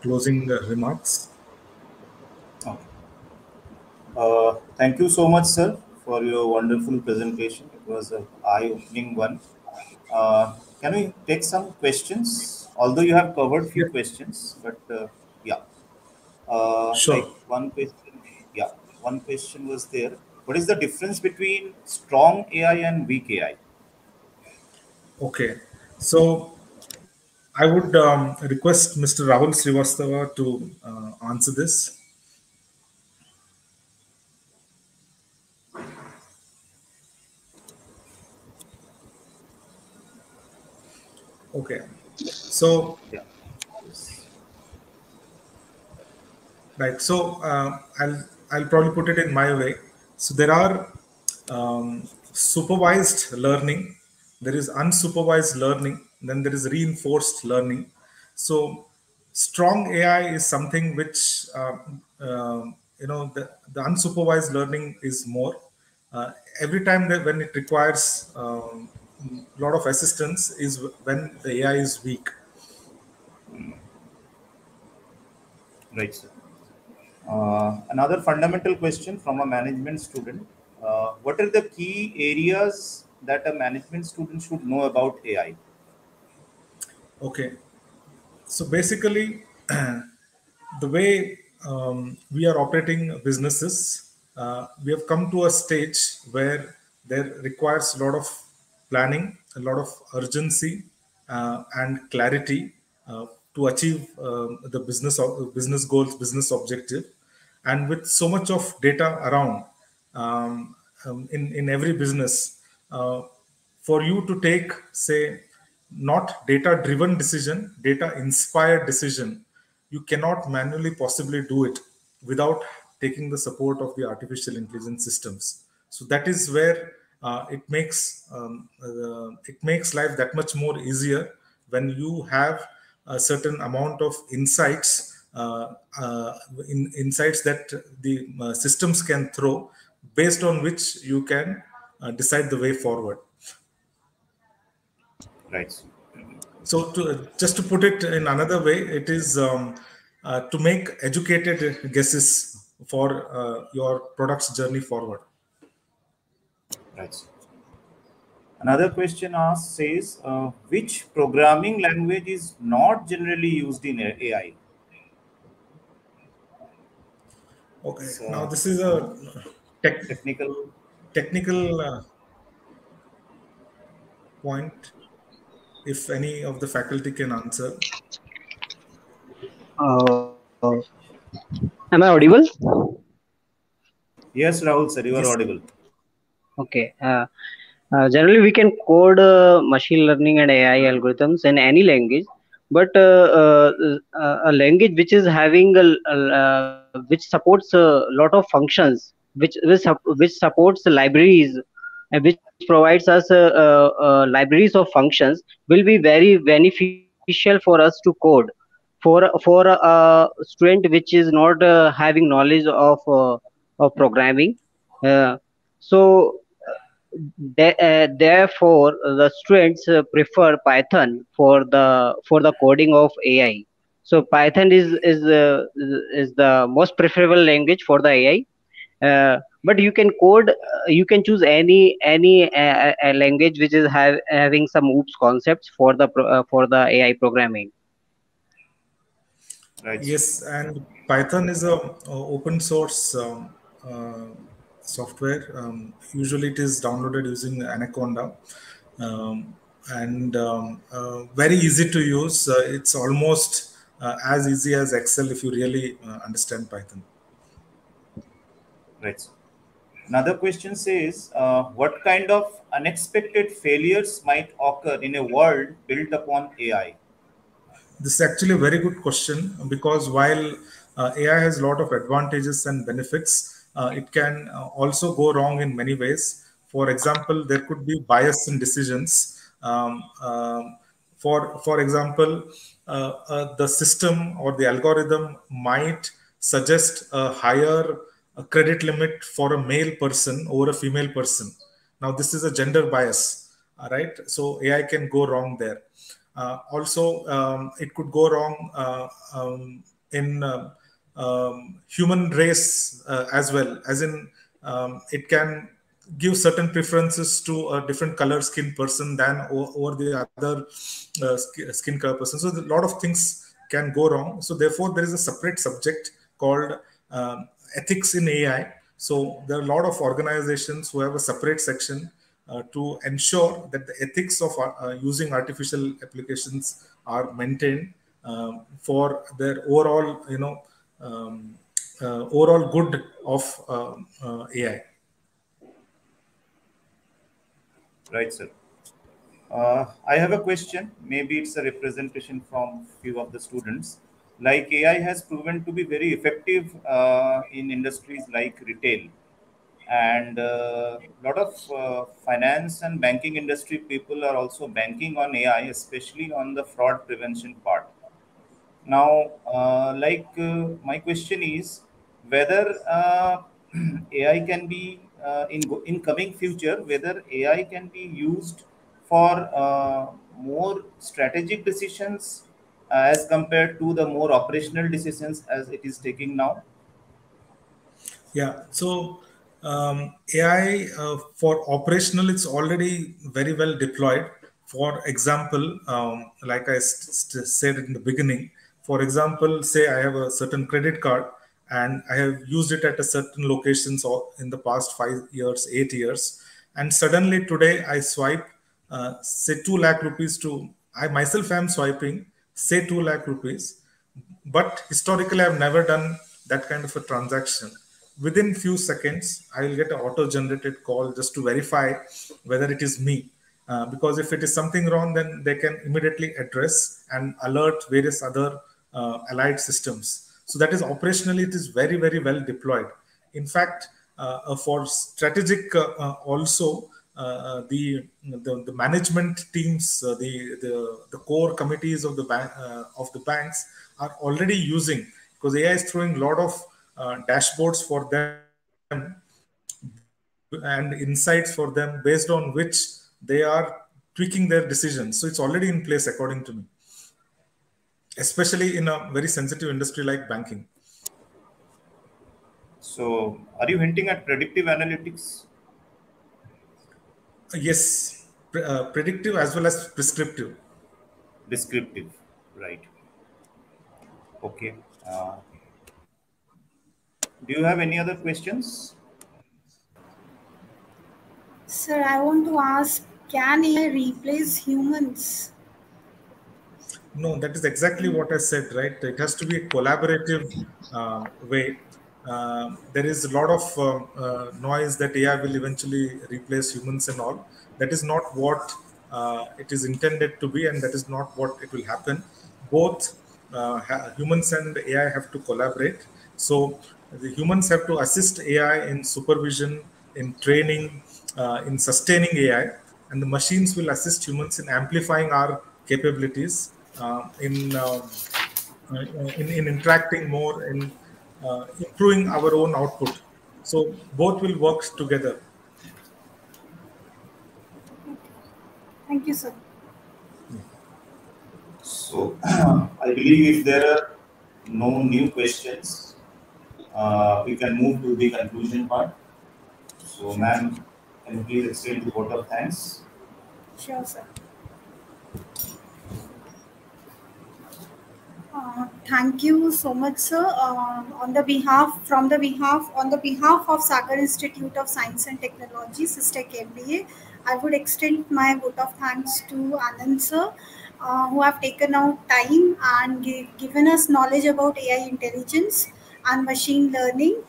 closing uh, remarks. Uh, thank you so much, sir, for your wonderful presentation. It was an eye-opening one. Uh, can we take some questions? Although you have covered few questions, but uh. Sure. Like one question, yeah, one question was there. What is the difference between strong AI and weak AI? Okay, so I would um, request Mr. Rahul Srivastava to uh, answer this. Okay, so yeah. Right. So uh, I'll I'll probably put it in my way. So there are um, supervised learning, there is unsupervised learning, then there is reinforced learning. So strong AI is something which uh, uh, you know the, the unsupervised learning is more. Uh, every time that when it requires a um, lot of assistance is when the AI is weak. Right, sir. Uh, another fundamental question from a management student. Uh, what are the key areas that a management student should know about AI? Okay. So basically, the way um, we are operating businesses, uh, we have come to a stage where there requires a lot of planning, a lot of urgency, uh, and clarity uh, to achieve uh, the business business goals, business objective and with so much of data around um, um, in, in every business, uh, for you to take, say, not data driven decision, data inspired decision, you cannot manually possibly do it without taking the support of the artificial intelligence systems. So that is where uh, it makes um, uh, it makes life that much more easier when you have a certain amount of insights in, insights that the uh, systems can throw based on which you can decide the way forward. Right. So to, just to put it in another way, it is um, to make educated guesses for uh, your product's journey forward. Right. Another question asked says, uh, which programming language is not generally used in AI? Okay, so, now this is a tech, technical technical uh, point. If any of the faculty can answer. Uh, am I audible? Yes, Rahul sir, you are yes. audible. Okay. Uh, uh, generally, we can code uh, machine learning and AI algorithms in any language, but uh, uh, a language which is having a, a which supports a lot of functions, which which, which supports libraries, and which provides us uh, uh, uh, libraries of functions, will be very beneficial for us to code. For for a student which is not having knowledge of of programming, so uh, therefore the students uh, prefer python for the for the coding of ai so python is is uh, is the most preferable language for the ai uh, but you can code uh, you can choose any any uh, language which is have, having some oops concepts for the pro, for the ai programming right yes and python is a, a open source um, software. Um, usually it is downloaded using Anaconda um, and um, uh, very easy to use. Uh, it's almost uh, as easy as Excel if you really uh, understand Python. Right. Another question says, uh, what kind of unexpected failures might occur in a world built upon AI? This is actually a very good question because while uh, AI has a lot of advantages and benefits, uh, it can uh, also go wrong in many ways. For example, there could be bias in decisions. Um, um, for for example, uh, uh, the system or the algorithm might suggest a higher credit limit for a male person over a female person. Now, this is a gender bias, right? So AI can go wrong there. Uh, also, um, it could go wrong uh, um, in um, human race uh, as well, as in um, it can give certain preferences to a different color skin person than over the other uh, skin color person. So a lot of things can go wrong. So therefore, there is a separate subject called um, ethics in AI. So there are a lot of organizations who have a separate section uh, to ensure that the ethics of uh, using artificial applications are maintained um, for their overall, you know, um, uh, overall good of uh, uh, AI. Right, sir. Uh, I have a question. Maybe it's a representation from few of the students. Like AI has proven to be very effective uh, in industries like retail, and a uh, lot of finance and banking industry people are also banking on AI, especially on the fraud prevention part. Now, uh, like uh, my question is whether uh, AI can be uh, in in coming future, whether AI can be used for uh, more strategic decisions uh, as compared to the more operational decisions as it is taking now. Yeah. So um, AI for operational, it's already very well deployed. For example, um, like I said in the beginning, for example, say I have a certain credit card and I have used it at a certain locations in the past five years, eight years, and suddenly today I swipe, uh, say two lakh rupees to I myself am swiping, say two lakh rupees, but historically I've never done that kind of a transaction. Within few seconds, I will get an auto-generated call just to verify whether it is me. Uh, because if it is something wrong, then they can immediately address and alert various other uh, allied systems. So that is operationally, it is very, very well deployed. In fact, uh, uh, for strategic also, uh, the, the, the management teams, uh, the, the the core committees of the bank uh, of the banks are already using because AI is throwing a lot of dashboards for them and insights for them based on which they are tweaking their decisions. So it's already in place according to me especially in a very sensitive industry like banking. So, are you hinting at predictive analytics? Yes, pre- uh, predictive as well as prescriptive. Descriptive, right. Okay. Uh, do you have any other questions? Sir, I want to ask can AI replace humans? No, that is exactly what I said, right? It has to be a collaborative uh, way. Uh, there is a lot of uh, uh, noise that AI will eventually replace humans and all. That is not what uh, it is intended to be, and that is not what it will happen. Both uh, humans and AI have to collaborate. So the humans have to assist AI in supervision, in training, uh, in sustaining AI, and the machines will assist humans in amplifying our capabilities, in, uh, uh, in in interacting more, in uh, improving our own output. So both will work together. Thank you, sir. So, I believe if there are no new questions, uh, we can move to the conclusion part. So, ma'am, can you please extend the vote of thanks? Sure, sir. Thank you so much, sir. Uh, on the behalf, from the behalf, on the behalf of Sagar Institute of Science and Technology, SISTec MBA, I would extend my vote of thanks to Anant sir, uh, who have taken out time and gi- given us knowledge about AI intelligence and machine learning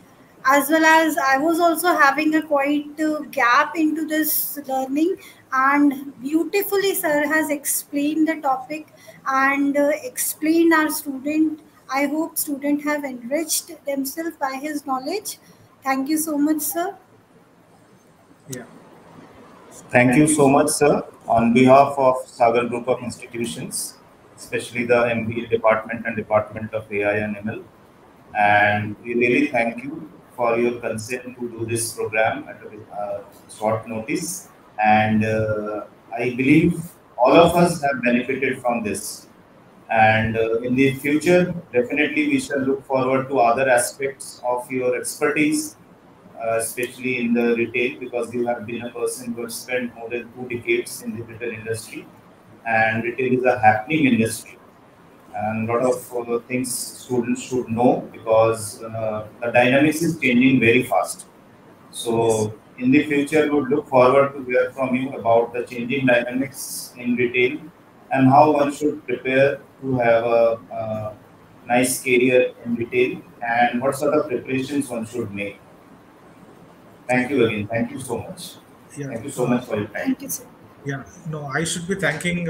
as well as I was also having a quite uh, gap into this learning, and beautifully, sir has explained the topic and uh, explained our student. I hope student have enriched themselves by his knowledge. Thank you so much, sir. Yeah. Thank you so much, sir. On behalf of Sagar Group of Institutions, especially the MBA department and Department of AI and ML, and we really thank you for your consent to do this program at a uh, short notice. And uh, I believe all of us have benefited from this. And uh, in the future, definitely we shall look forward to other aspects of your expertise, uh, especially in the retail, because you have been a person who has spent more than two decades in the retail industry. And retail is a happening industry and a lot of uh, things students should know because uh, the dynamics is changing very fast. So in the future, we would look forward to hear from you about the changing dynamics in retail and how one should prepare to have a, uh nice career in retail and what sort of preparations one should make. Thank you again. Thank you so much. Yeah. Thank you so much for your time. Thank you, sir. Yeah. No, I should be thanking.